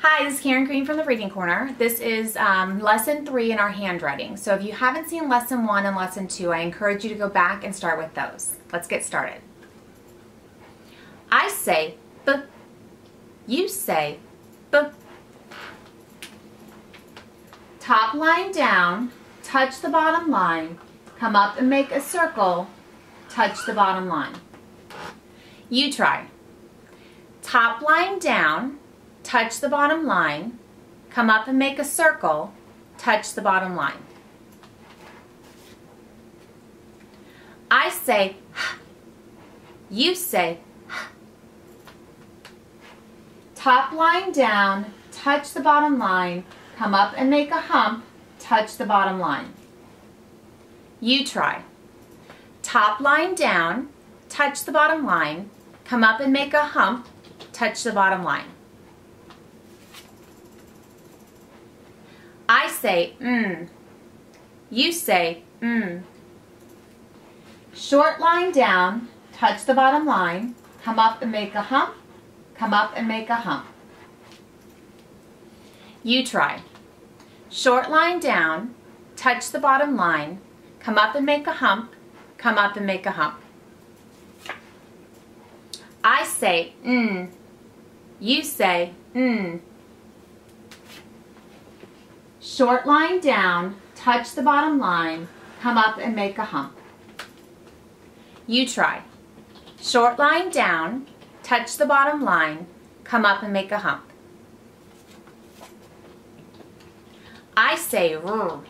Hi, this is Karen Green from the Reading Corner. This is um, lesson three in our handwriting. So if you haven't seen lesson one and lesson two, I encourage you to go back and start with those. Let's get started. I say b. You say b. Top line down, touch the bottom line, come up and make a circle, touch the bottom line. You try. Top line down, touch the bottom line, come up and make a circle, touch the bottom line. I say, you say, top line down, touch the bottom line, come up and make a hump, touch the bottom line. You try. Top line down, touch the bottom line, come up and make a hump, touch the bottom line. I say mm. You say mm. Short line down, touch the bottom line, come up and make a hump, come up and make a hump. You try. Short line down, touch the bottom line, come up and make a hump, come up and make a hump. I say mm. You say mm. Short line down, touch the bottom line, come up and make a hump. You try. Short line down, touch the bottom line, come up and make a hump. I say rrr.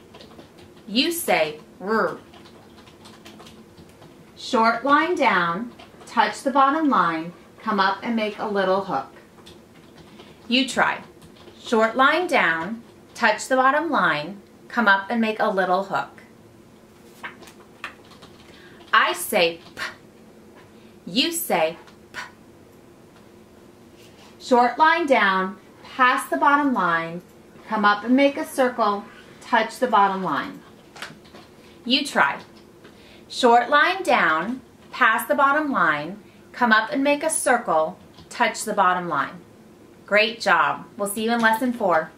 You say rrr. Short line down, touch the bottom line, come up and make a little hook. You try. Short line down, touch the bottom line, come up and make a little hook. I say p. You say p. Short line down, pass the bottom line, come up and make a circle, touch the bottom line. You try. Short line down, pass the bottom line, come up and make a circle, touch the bottom line. Great job. We'll see you in lesson four.